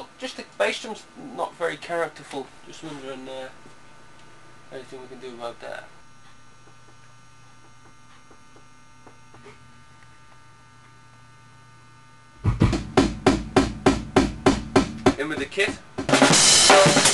well, just the bass drum's not very characterful. Just wondering uh, anything we can do about that. In with the kit.